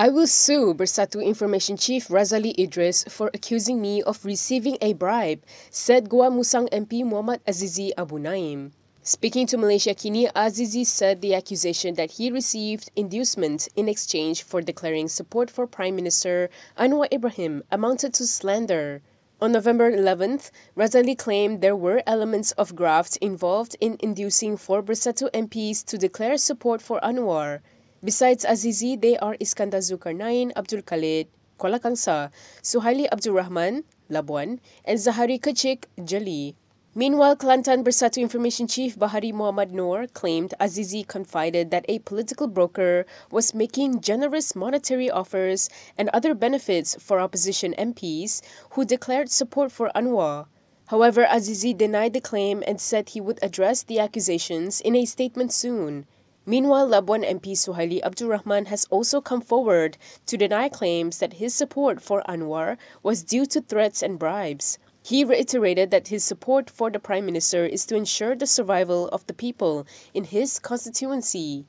I will sue Bersatu Information Chief Razali Idris for accusing me of receiving a bribe, said Gua Musang MP Muhammad Azizi Abu Naim. Speaking to Malaysiakini, Azizi said the accusation that he received inducement in exchange for declaring support for Prime Minister Anwar Ibrahim amounted to slander. On November 11th, Razali claimed there were elements of graft involved in inducing four Bersatu MPs to declare support for Anwar. Besides Azizi, they are Iskandar Dzulkarnain Abdul Khalid, Kuala Kangsar, Suhaili Abdul Rahman, Labuan, and Zahari Kechik, Jeli. Meanwhile, Kelantan Bersatu Information Chief Bahari Muhammad Noor claimed Azizi confided that a political broker was making generous monetary offers and other benefits for opposition MPs who declared support for Anwar. However, Azizi denied the claim and said he would address the accusations in a statement soon. Meanwhile, Labuan MP Suhaili Abdul Rahman has also come forward to deny claims that his support for Anwar was due to threats and bribes. He reiterated that his support for the Prime Minister is to ensure the survival of the people in his constituency.